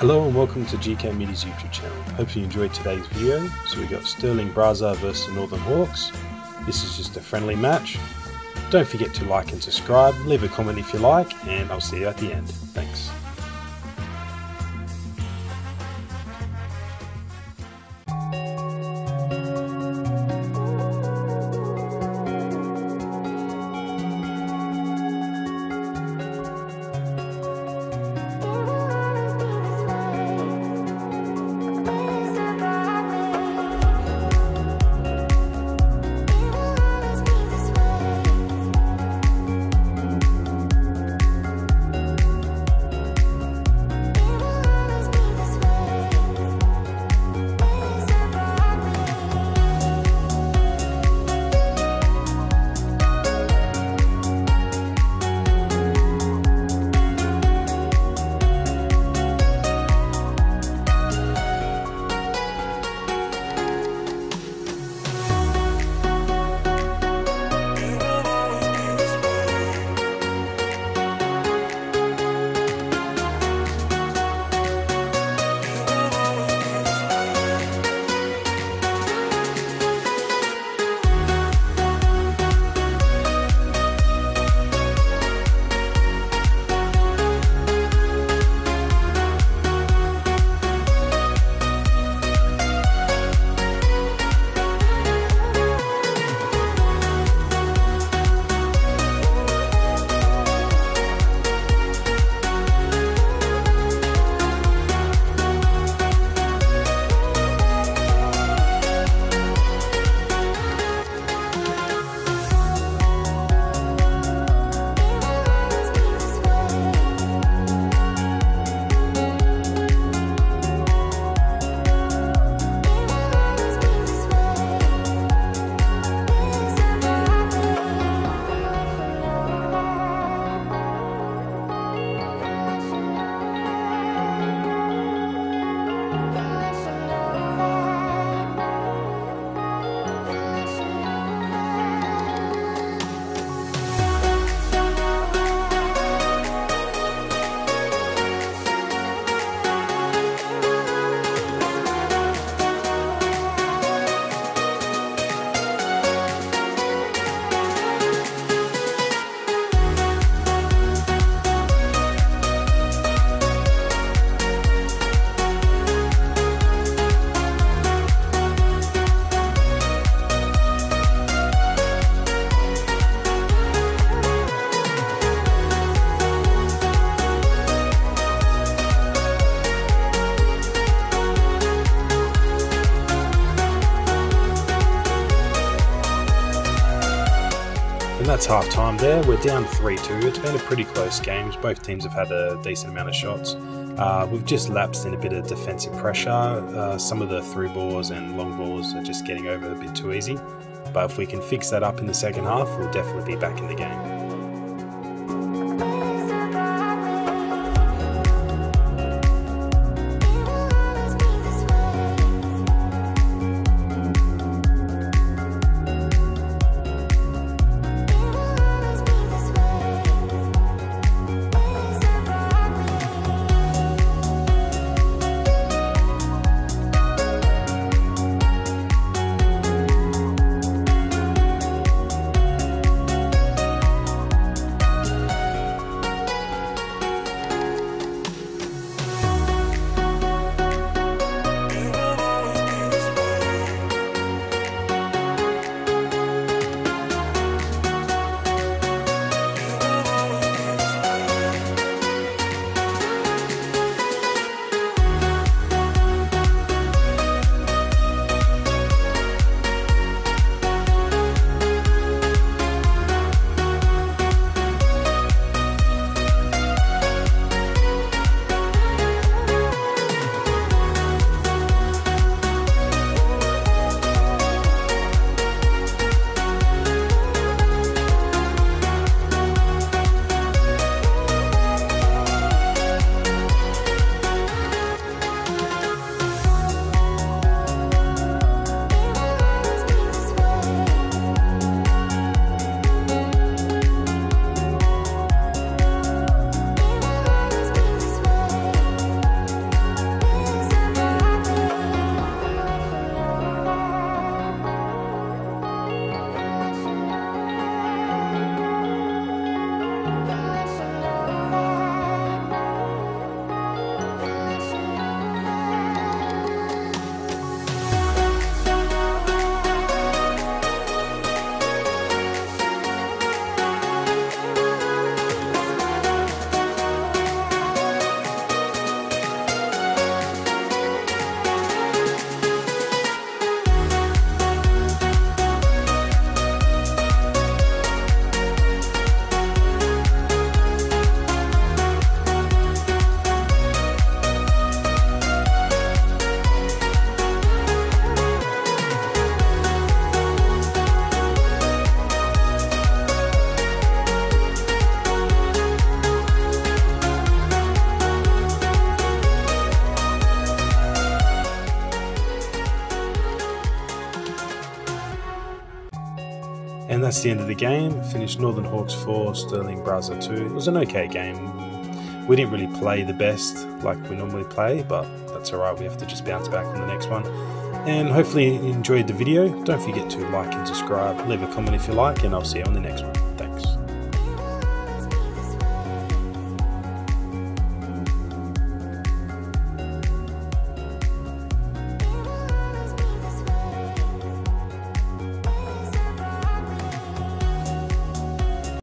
Hello and welcome to GK Middy's YouTube channel. Hope you enjoyed today's video. So we got Stirling Braza versus the Northern Hawks. This is just a friendly match. Don't forget to like and subscribe, leave a comment if you like, and I'll see you at the end. Thanks. That's half time there. We're down 3 2. It's been a pretty close game. Both teams have had a decent amount of shots. Uh, we've just lapsed in a bit of defensive pressure. Uh, some of the through balls and long balls are just getting over a bit too easy. But if we can fix that up in the second half, we'll definitely be back in the game. And that's the end of the game. Finished Northern Hawks 4, Stirling Braza 2. It was an okay game. We didn't really play the best like we normally play, but that's alright. We have to just bounce back on the next one. And hopefully you enjoyed the video. Don't forget to like and subscribe. Leave a comment if you like, and I'll see you on the next one.